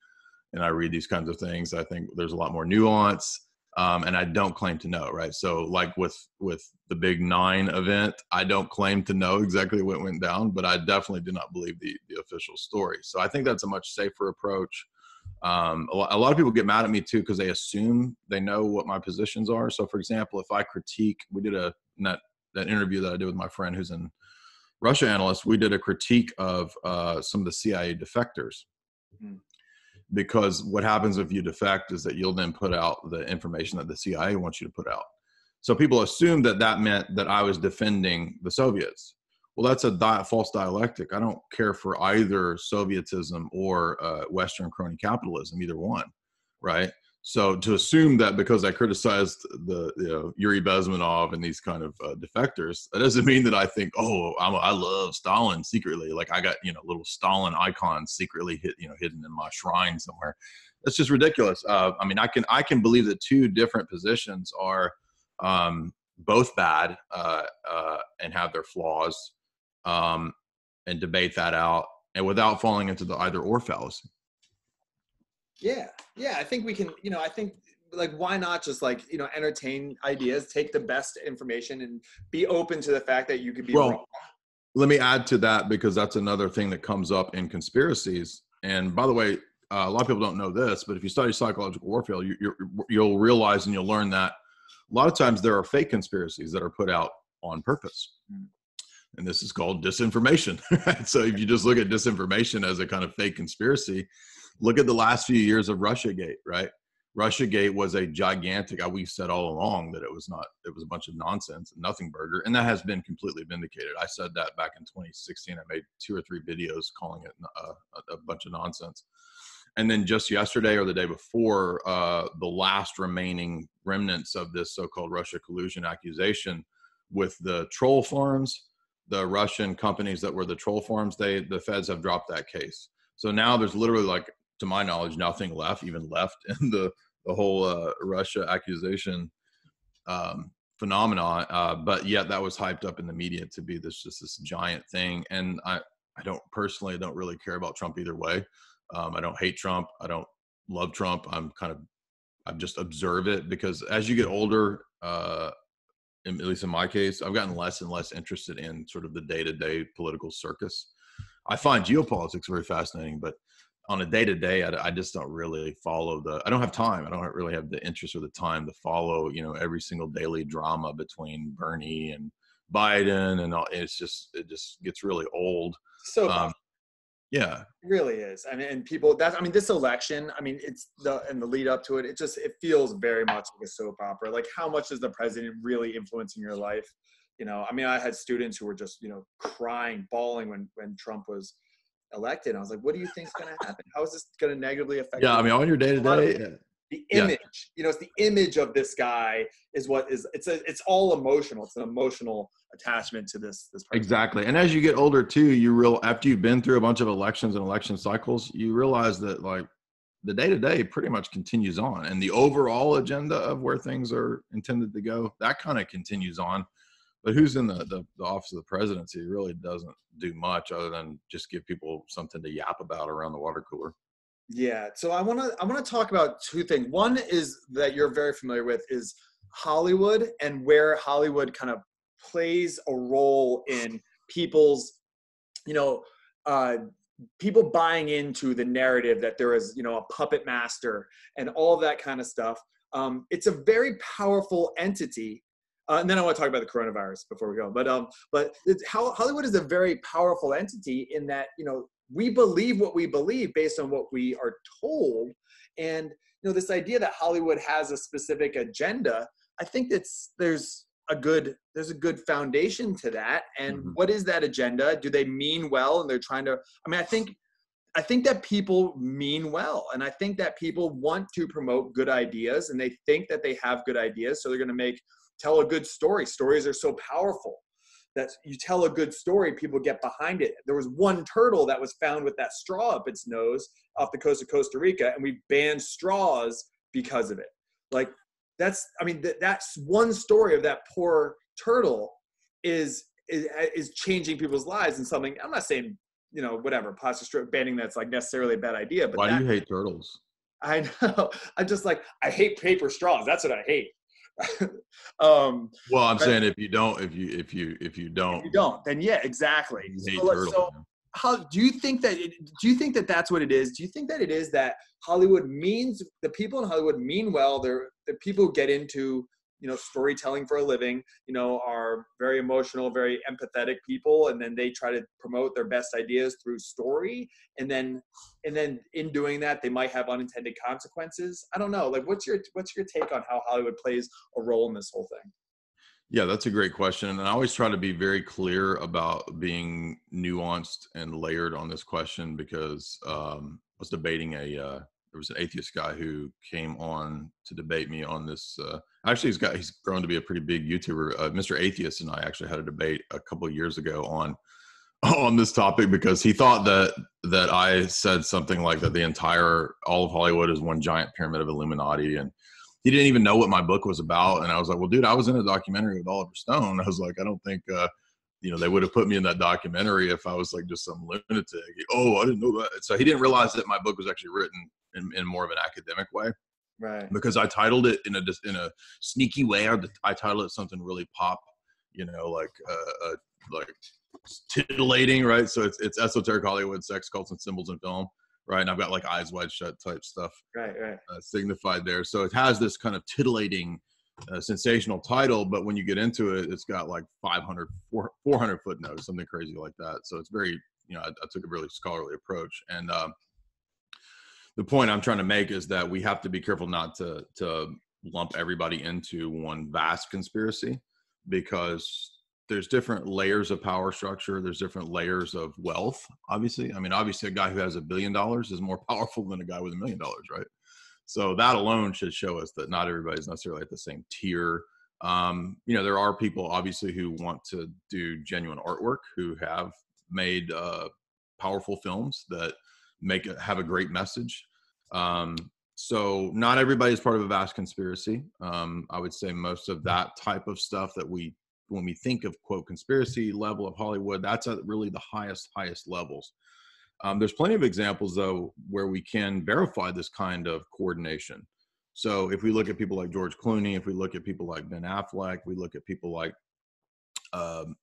and I read these kinds of things, I think there's a lot more nuance um, and I don't claim to know, right? So, like with with the Big Nine event, I don't claim to know exactly what went down, but I definitely do not believe the the official story. So, I think that's a much safer approach. Um, a, lot, a, lot, of people get mad at me too because they assume they know what my positions are. So, for example, if I critique, we did a that that interview that I did with my friend who's in Russia analyst, we did a critique of uh, some of the CIA defectors. Mm-hmm because what happens if you defect is that you'll then put out the information that the CIA wants you to put out. So people assumed that that meant that I was defending the Soviets. Well, that's a di- false dialectic. I don't care for either Sovietism or uh, Western crony capitalism, either one. right? So to assume that because I criticized the you know, Yuri Bezmenov and these kind of uh, defectors, that doesn't mean that I think, oh, I'm, I love Stalin secretly. Like I got you know little Stalin icons secretly hit you know hidden in my shrine somewhere. That's just ridiculous. Uh, I mean, I can I can believe that two different positions are um, both bad uh, uh, and have their flaws, um, and debate that out, and without falling into the either or fallacy. Yeah, yeah. I think we can. You know, I think like why not just like you know entertain ideas, take the best information, and be open to the fact that you could be well, wrong. Let me add to that because that's another thing that comes up in conspiracies. And by the way, uh, a lot of people don't know this, but if you study psychological warfare, you, you'll realize and you'll learn that a lot of times there are fake conspiracies that are put out on purpose. Mm. And this is called disinformation. (laughs) so if you just look at disinformation as a kind of fake conspiracy, look at the last few years of Russiagate, right? Russiagate was a gigantic. Uh, we said all along that it was not. It was a bunch of nonsense, nothing burger, and that has been completely vindicated. I said that back in 2016. I made two or three videos calling it uh, a, a bunch of nonsense. And then just yesterday or the day before, uh, the last remaining remnants of this so-called Russia collusion accusation with the troll farms, the Russian companies that were the troll farms, they the feds have dropped that case. So now there's literally like to my knowledge, nothing left, even left (laughs) in the the whole uh, Russia accusation um, phenomenon. Uh, but yet that was hyped up in the media to be this just this giant thing. And I I don't personally I don't really care about Trump either way. Um, I don't hate Trump. I don't love Trump. I'm kind of I just observe it because as you get older, uh, in, at least in my case, I've gotten less and less interested in sort of the day to day political circus. I find geopolitics very fascinating, but on a day to day, I just don't really follow the. I don't have time. I don't really have the interest or the time to follow, you know, every single daily drama between Bernie and Biden, and all, it's just it just gets really old. So um, yeah, it really is. I mean, and people That's. I mean, this election. I mean, it's the and the lead up to it. It just it feels very much like a soap opera. Like, how much is the president really influencing your life? You know, I mean, I had students who were just you know crying, bawling when when Trump was elected. I was like, what do you think is going to happen? How is this going to negatively affect? Yeah, I mean, on your day to day, the image, yeah. you know, it's the image of this guy is what is it's a it's all emotional. It's an emotional attachment to this this person. Exactly. And as you get older too, you real after you've been through a bunch of elections and election cycles, you realize that like the day to day pretty much continues on and the overall agenda of where things are intended to go, that kind of continues on but who's in the, the, the, office of the presidency really doesn't do much other than just give people something to yap about around the water cooler. Yeah so i want to i want to talk about two things. One is that you're very familiar with is hollywood and where hollywood kind of plays a role in people's you know uh people buying into the narrative that there is you know a puppet master and all that kind of stuff. Um, it's a very powerful entity uh, and then I want to talk about the coronavirus before we go. But um, but how Hollywood is a very powerful entity in that you know we believe what we believe based on what we are told, and you know this idea that Hollywood has a specific agenda. I think that's there's a good there's a good foundation to that. And mm-hmm. what is that agenda? Do they mean well and they're trying to? I mean, I think I think that people mean well. And I think that people want to promote good ideas and they think that they have good ideas. So they're going to make tell a good story. Stories are so powerful that you tell a good story, people get behind it. There was one turtle that was found with that straw up its nose off the coast of Costa Rica, and we banned straws because of it. Like that's, I mean, th- that's one story of that poor turtle is, is is changing people's lives and something. I'm not saying you know whatever plastic straw banning that's like necessarily a bad idea, but why that, do you hate turtles? I (laughs) know. I'm just like I hate paper straws. That's what I hate. (laughs) um, well, I'm saying if you don't, if you if you if you don't, if you don't, then yeah, exactly. So, so how do you think that? It, do you think that that's what it is? Do you think that it is that Hollywood means the people in Hollywood mean well? They're the people who get into you know storytelling for a living you know are very emotional very empathetic people and then they try to promote their best ideas through story. And then and then in doing that they might have unintended consequences. I don't know. Like what's your what's your take on how hollywood plays a role in this whole thing? Yeah, that's a great question. And I always try to be very clear about being nuanced and layered on this question because um, I was debating a uh, there was an atheist guy who came on to debate me on this. Uh, actually, he's got he's grown to be a pretty big YouTuber. Uh, Mr. Atheist and I actually had a debate a couple of years ago on (laughs) on this topic because he thought that that I said something like that the entire all of Hollywood is one giant pyramid of Illuminati and he didn't even know what my book was about and I was like well dude I was in a documentary with Oliver Stone (laughs) I was like I don't think uh, you know they would have put me in that documentary if I was like just some lunatic oh I didn't know that so he didn't realize that my book was actually written in, in more of an academic way right because I titled it in a in a sneaky way I, I titled it something really pop you know like uh, uh like titillating, right? So it's it's esoteric Hollywood, sex, cults, and symbols in film, right? And I've got like eyes wide shut type stuff, right, right, uh, signified there. So it has this kind of titillating, uh, sensational title, but when you get into it, it's got like 500, 400 footnotes, something crazy like that. So it's very, you know, I, I took a really scholarly approach, and um, the point I'm trying to make is that we have to be careful not to to lump everybody into one vast conspiracy because there's different layers of power structure. There's different layers of wealth obviously. I mean obviously a guy who has a billion dollars is more (laughs) powerful than a guy with a million dollars right so that alone should show us that not everybody's necessarily at the same tier. Um, you know there are people obviously who want to do genuine artwork who have made uh, powerful films that make have a great message. Um, so not everybody is part of a vast conspiracy. Um, i would say most of that type of stuff that we when we think of quote conspiracy level of Hollywood, that's at really the highest highest levels. Um, there's plenty of examples though where we can verify this kind of coordination. So if we look at people like George Clooney, if we look at people like Ben Affleck, we look at people like um,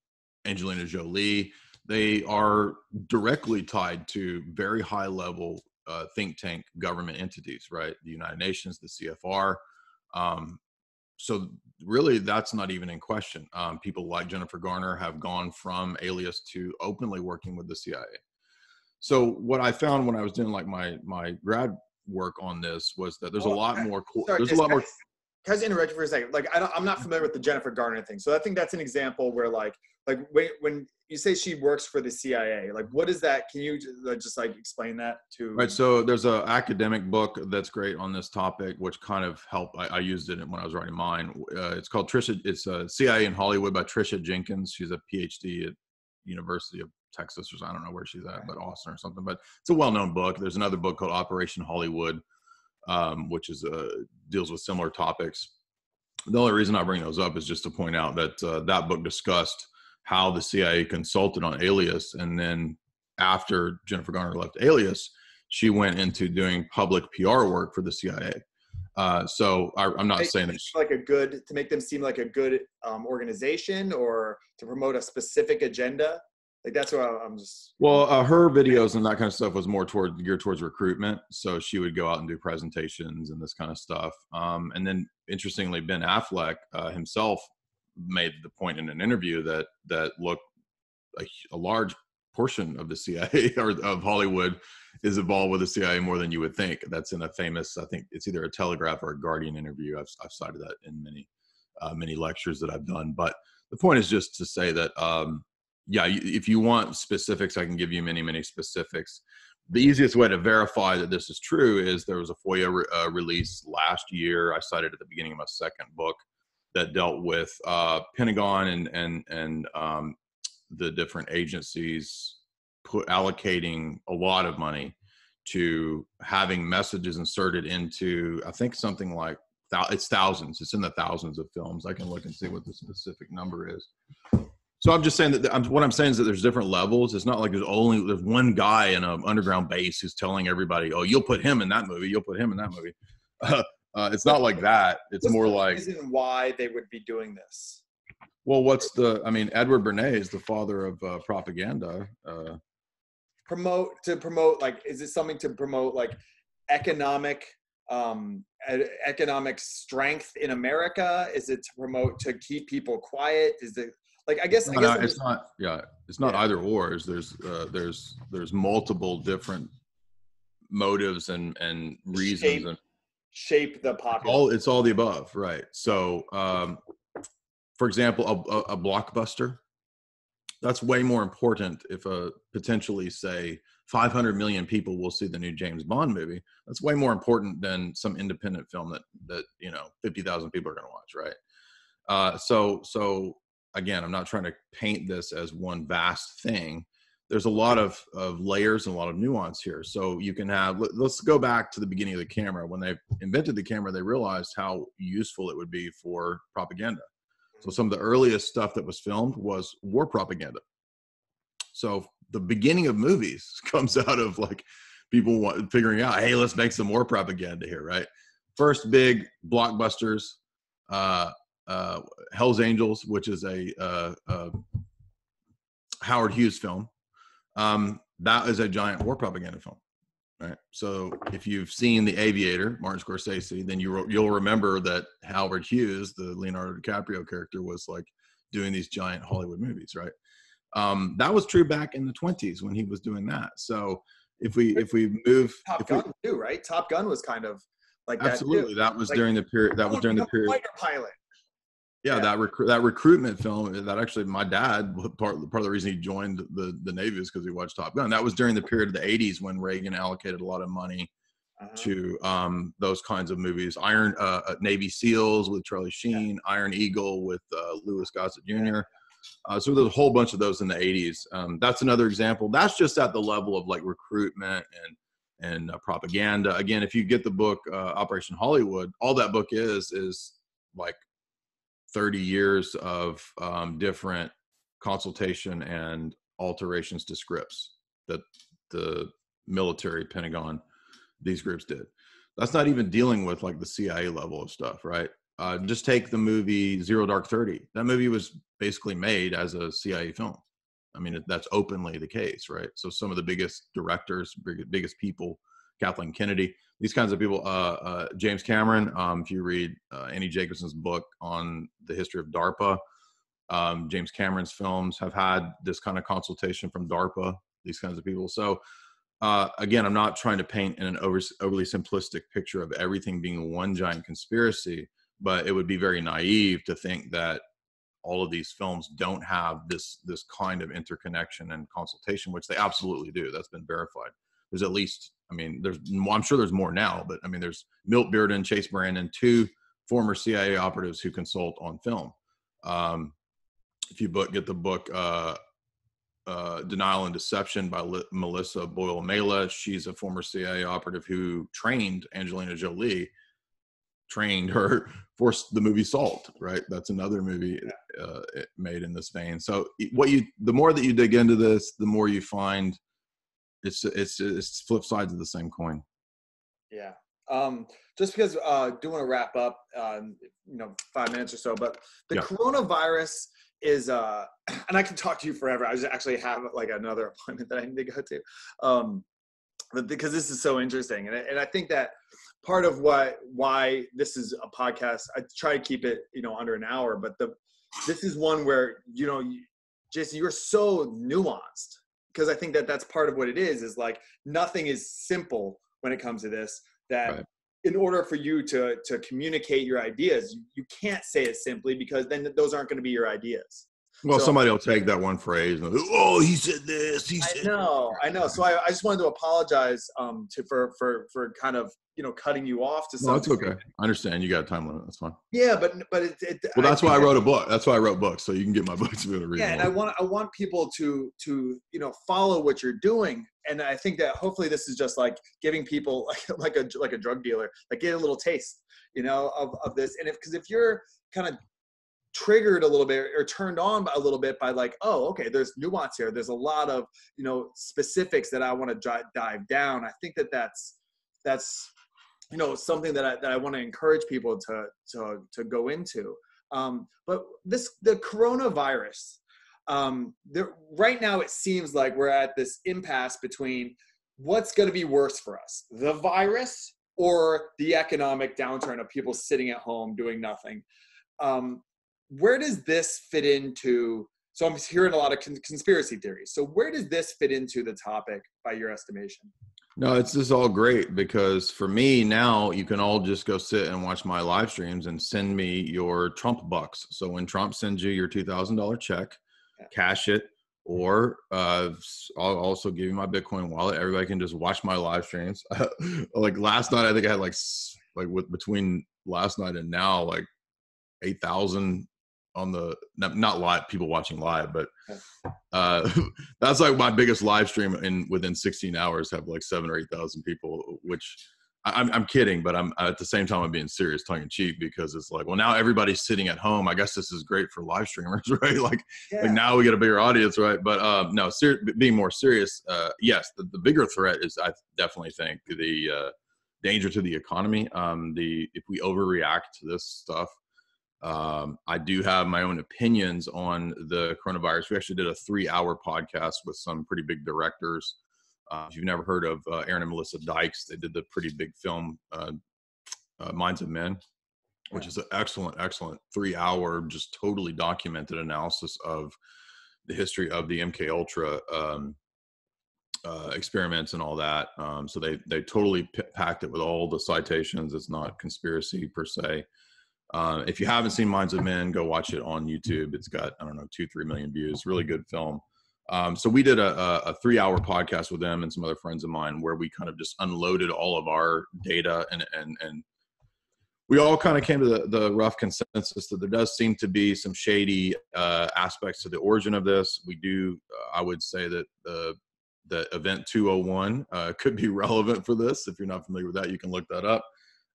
Angelina Jolie, they are directly tied to very high level uh, think tank government entities, right? The United Nations, the CFR. Um, so really that's not even in question um, people like jennifer garner have gone from alias to openly working with the cia so what i found when i was doing like my my grad work on this was that there's a lot more co- Sorry, there's a lot more can I interrupt you for a second? Like, I am not familiar with the Jennifer Garner thing, so I think that's an example where, like, like when, when you say she works for the CIA, like, what is that? Can you just, just like explain that to? Right. So there's a academic book that's great on this topic, which kind of helped. I, I used it when I was writing mine. Uh, it's called Tricia. It's a uh, CIA in Hollywood by Tricia Jenkins. She's a PhD at University of Texas, or I don't know where she's at, but Austin or something. But it's a well-known book. There's another book called Operation Hollywood um, which is uh, deals with similar topics. The only reason I bring those up is just to point out that uh, that book discussed how the CIA consulted on Alias, and then after Jennifer Garner left Alias, she went into doing public PR work for the CIA. Uh, so I, am not saying that like a good to make them seem like a good um, organization or to promote a specific agenda. Like that's what I'm just. Well, uh, her videos and that kind of stuff was more toward geared towards recruitment. So she would go out and do presentations and this kind of stuff. Um, and then, interestingly, Ben Affleck uh, himself made the point in an interview that that look a, a large portion of the CIA (laughs) or of Hollywood is involved with the CIA more than you would think. That's in a famous, I think it's either a Telegraph or a Guardian interview. I've, I've cited that in many uh, many lectures that I've done. But the point is just to say that um, yeah, if you want specifics, I can give you many, many specifics. The easiest way to verify that this is true is there was a FOIA re- uh, release last year. I cited at the beginning of my second book that dealt with uh, Pentagon and and and um, the different agencies put allocating a lot of money to having messages inserted into I think something like it's thousands. It's in the thousands of films. I can look and see what the specific number is. So I'm just saying that I'm, what I'm saying is that there's different levels. It's not like there's only there's one guy in an underground base who's telling everybody, "Oh, you'll put him in that movie. You'll put him in that movie." Uh, (laughs) uh, it's not like that. It's what's more like reason why they would be doing this. Well, what's the? I mean, Edward Bernays is the father of uh, propaganda. Uh, promote to promote like is it something to promote like economic um economic strength in America? Is it to promote to keep people quiet? Is it like I guess, I guess no, it's not. Yeah, it's not yeah. either or. There's uh, there's there's multiple different motives and and reasons shape, and shape the popular. All it's all the above, right? So, um, for example, a, a, a blockbuster that's way more important if a potentially say 500 million people will see the new James Bond movie. That's way more important than some independent film that that you know 50,000 people are going to watch, right? Uh, so so again, I'm not trying to paint this as one vast thing. There's a lot of, of layers and a lot of nuance here. So you can have, let, us go back to the beginning of the camera. When they invented the camera, they realized how useful it would be for propaganda. So some of the earliest stuff that was filmed was war propaganda. So the beginning of movies (laughs) comes out of like people want, figuring out, hey, let's make some war propaganda here, right? First big blockbusters, uh, uh, Hell's Angels, which is a uh, uh, Howard Hughes film. Um, that is a giant war propaganda film, right? So if you've seen The Aviator, Martin Scorsese, then you you'll remember that Howard Hughes, the Leonardo DiCaprio character, was like doing these giant Hollywood movies, right? Um, that was true back in the 20s when he was doing that. So if we if we move Top Gun we, too, right? Top Gun was kind of like absolutely that, that was like, during the period that was during the period fighter pilot yeah, yeah. that rec- that recruitment film eh, that actually my dad part part of the reason he joined the the Navy is because he watched Top Gun. That was during the period of the '80s when Reagan allocated a lot of money uh-huh. to um, those kinds of movies. Iron uh, uh, Navy SEALs with Charlie Sheen, yeah. Iron Eagle with uh, Louis Gossett Jr. Uh, so there's a whole bunch of those in the 80s. Um, that's another example. That's just at the level of like recruitment and and uh, propaganda. Again, if you get the book uh, Operation Hollywood, all that book is is like 30 years of um, different consultation and alterations to scripts that the military pentagon these groups did. That's not even dealing with like the cia level of stuff right? Uh, just take the movie zero dark 30 that movie was basically made as a cia film. I mean that's openly the case right? So some of the biggest directors biggest people kathleen kennedy these kinds of people. Uh, uh, James Cameron, um, if you read uh, Annie Jacobsen's book on the history of DARPA, um, James Cameron's films have had this kind of consultation from DARPA. These kinds of people. So uh, again, I'm not trying to paint in an over, overly simplistic picture of everything being one giant conspiracy, but it would be very naive to think that all of these films don't have this this kind of interconnection and consultation, which they absolutely do. That's been verified. There's at least I mean, there's I'm sure there's more now, but I mean, there's Milt Bearden, Chase Brandon, two former CIA operatives who consult on film. Um, if you book, get the book uh, uh, "Denial and Deception" by Li- Melissa Boyle Mahle, she's a former CIA operative who trained Angelina Jolie, trained her for the movie Salt. Right, that's another movie uh, made in this vein. So, what you the more that you dig into this, the more you find it's it's it's flip sides of the same coin. Yeah. Um, just because uh, do want to wrap up, uh, you know, five minutes or so, but the yeah. coronavirus is, uh, (clears throat) and I can talk to you forever. I just actually have like another (laughs) appointment that I need to go to, um, but because this is so interesting, and and I think that part of what why this is a podcast, I try to keep it, you know, under an hour, but the this is one where you know, Jason, you're so nuanced because I think that that's part of what it is. Is like nothing is simple when it comes to this. That right. in order for you to to communicate your ideas, you, you can't say it simply because then those aren't going to be your ideas. Well, so, somebody will take that one phrase and oh, he said this. He said. I know, I know. So I, I just wanted to apologize um to for for for kind of you know cutting you off to. No, that's okay. I understand. You got a time limit. That's fine. Yeah, but but it. it well, that's I why I wrote a book. That's why I wrote books, so you can get my (laughs) books to be able to read. Yeah, and I want I want people to to you know follow what you're doing, and I think that hopefully this is just like giving people (laughs) like like a like a drug dealer, like get a little taste, you know, of of this, and if because if you're kind of triggered a little bit or turned on a little bit by like oh okay there's nuance here. There's a lot of you know specifics that i want to dive down. I think that that's that's you know something that i, that I want to encourage people to to to go into. Um, but this the coronavirus um, there, right now it seems like we're at this impasse between what's going to be worse for us the virus or the economic downturn of people sitting at home doing nothing. Um, where does this fit into? So I'm hearing a lot of conspiracy theories. So where does this fit into the topic by your estimation? No, it's just all great because for me now you can all just go sit and watch my live streams and send me your Trump bucks. So when Trump sends you your two thousand dollar check, yeah. cash it, or uh, I'll also give you my Bitcoin wallet. Everybody can just watch my live streams. (laughs) like last night, I think I had like like with between last night and now, like eight thousand on the not, not live people watching live, but uh, (laughs) that's like my biggest live stream. And within 16 hours, have like seven or eight thousand people, which I'm, I'm kidding, but I'm at the same time I'm being serious, tongue in cheek, because it's like, well, now everybody's sitting at home. I guess this is great for live streamers, (laughs) right? Like, yeah. like now we get a bigger audience, right? But um, no, ser- being more serious, uh, yes, the, the bigger threat is I definitely think the uh, danger to the economy. Um, the if we overreact to this stuff, um, I do have my own opinions on the coronavirus. We actually did a three-hour podcast with some pretty big directors uh, if you've never heard of uh, Aaron and Melissa Dykes, they did the pretty big film uh, uh Minds of Men, which is an excellent, excellent three-hour, just totally documented analysis of the history of the MK Ultra um, uh, experiments and all that. Um, so they they totally p- packed it with all the citations. It's not conspiracy per se. Uh, if you haven't seen Minds of Men, go watch it on YouTube. It's got I don't know two three million views. Really good film. Um, so we did a, a, three hour podcast with them and some other friends of mine where we kind of just unloaded all of our data and, and, and we all kind of came to the, the rough consensus that there does seem to be some shady uh, aspects to the origin of this. We do, uh, I would say that the, the event 201 uh, could be (laughs) relevant for this. If you're not familiar with that, you can look that up.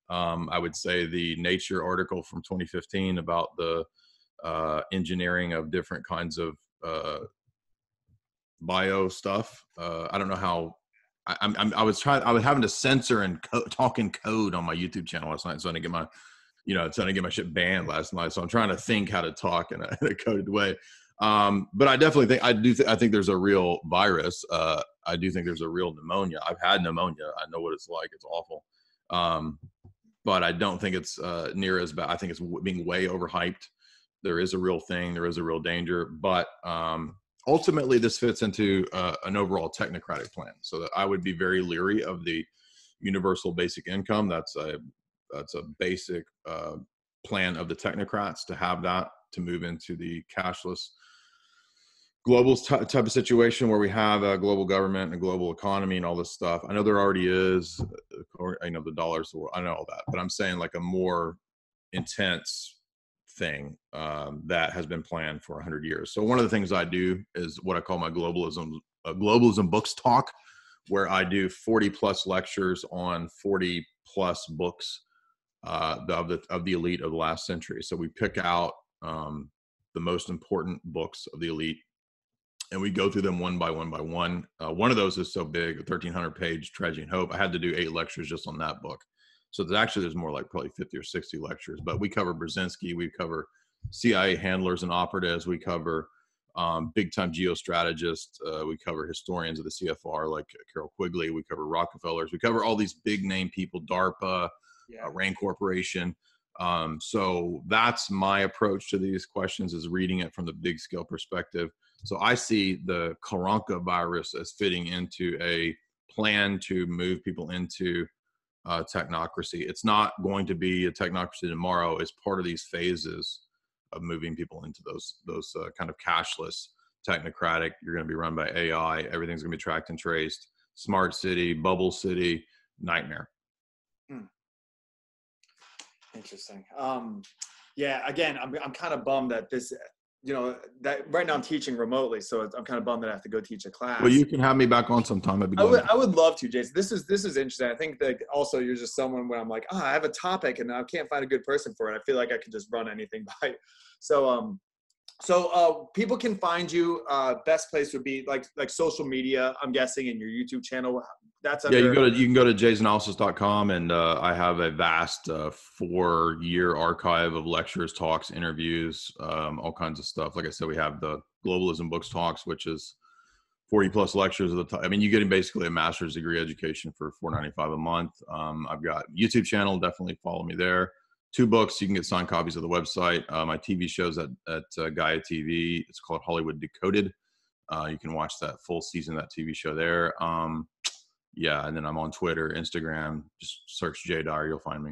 Um, I would say the Nature article from 2015 about the uh, engineering of different kinds of uh, bio stuff. Uh, I don't know how. I, I'm, I was trying. I was having to censor and co- talk in code on my YouTube channel last night, so I didn't get my, you know, trying to get my shit banned last night. So I'm trying to think how to talk in a, (laughs) in a coded way. Um, but I definitely think I do. Th- I think there's a real virus. Uh, I do think there's a real pneumonia. I've had pneumonia. I know what it's like. It's awful. Um, but I don't think it's uh, near as bad. I think it's being way overhyped. There is a real thing. There is a real danger. But um, ultimately this fits into uh, an overall technocratic plan so that i would be very leery of the universal basic income that's a that's a basic uh, plan of the technocrats to have that to move into the cashless global type of situation where we have a global government and a global economy and all this stuff i know there already is i know the dollars i know all that but i'm saying like a more intense thing um, that has been planned for 100 years. So one of the things I do is what I call my globalism uh, globalism books talk, where I do 40 plus lectures on 40 plus books uh, of the of the elite of the last century. So we pick out um, the most important books of the elite, and we go through them one by one by one. Uh, one of those is so big, a 1,300 page Tragedy and Hope. I had to do eight lectures just on that book. So there's actually there's more like probably 50 or 60 lectures, but we cover Brzezinski, we cover CIA handlers and operatives, we cover um, big time geostrategists, uh, we cover historians of the CFR like Carroll Quigley, we cover Rockefellers, we cover all these big name people, DARPA, yeah. uh, RAND Corporation. Um, so that's my approach to these questions is reading it from the big scale perspective. So I see the Karanka virus as fitting into a plan to move people into uh, technocracy. It's not going to be a technocracy tomorrow. It's part of these phases of moving people into those those uh, kind of cashless, technocratic. You're going to be run by AI. Everything's going to be tracked and traced. Smart city, bubble city, nightmare. Hmm. Interesting. Um, yeah. Again, I'm I'm kind of bummed that this you know that right now I'm teaching remotely, so I'm kind of bummed that I have to go teach a class. Well, you can have me back on sometime. I'd be I would, I would love to, Jason. This is this is interesting. I think that also you're just someone where I'm like, ah, oh, I have a topic and I can't find a good person for it. I feel like I could just run anything (laughs) by. So um, so uh, people can find you. Uh, best place would be like like social media. I'm guessing in your YouTube channel that's under- yeah. You go to you can go to jaysanalysis.com and uh, I have a vast uh, four year archive of lectures, talks, interviews, um, all kinds of stuff. Like I said, we have the globalism books talks, which is 40 plus lectures of the time. I mean, you're getting basically a master's degree education for 495 a month. Um, I've got YouTube channel. Definitely follow me there. Two books. You can get signed copies of the website. Uh, my TV shows at, at uh, Gaia TV. It's called Hollywood Decoded. Uh, you can watch that full season of that TV show there. Um, yeah, and then I'm on Twitter, Instagram. Just search Jay Dyer, you'll find me.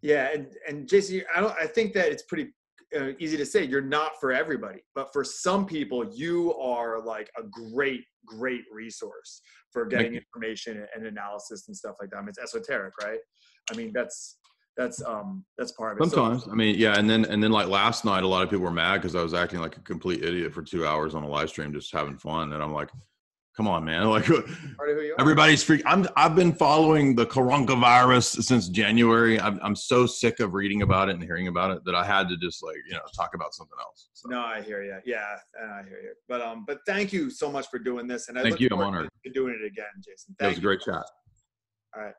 Yeah, and and JC, I don't. I think that it's pretty. uh, easy to say you're not for everybody but for some people you are like a great great resource for getting information and analysis and stuff like that I mean, it's esoteric right i mean that's that's um that's part of it sometimes so, i mean yeah and then and then like last night a lot of people were mad because i was acting like a complete idiot for two hours on a live stream just having fun and i'm like come on, man. (laughs) Like everybody's freak. I'm I've been following the coronavirus since January. I'm I'm so sick of reading about it and hearing about it that I had to just like you know talk about something else. So. No, I hear you. Yeah, I hear you. But um, but thank you so much for doing this. And I thank you. I'm honored. To doing it again, Jason. Thank it was you. a great chat. All right.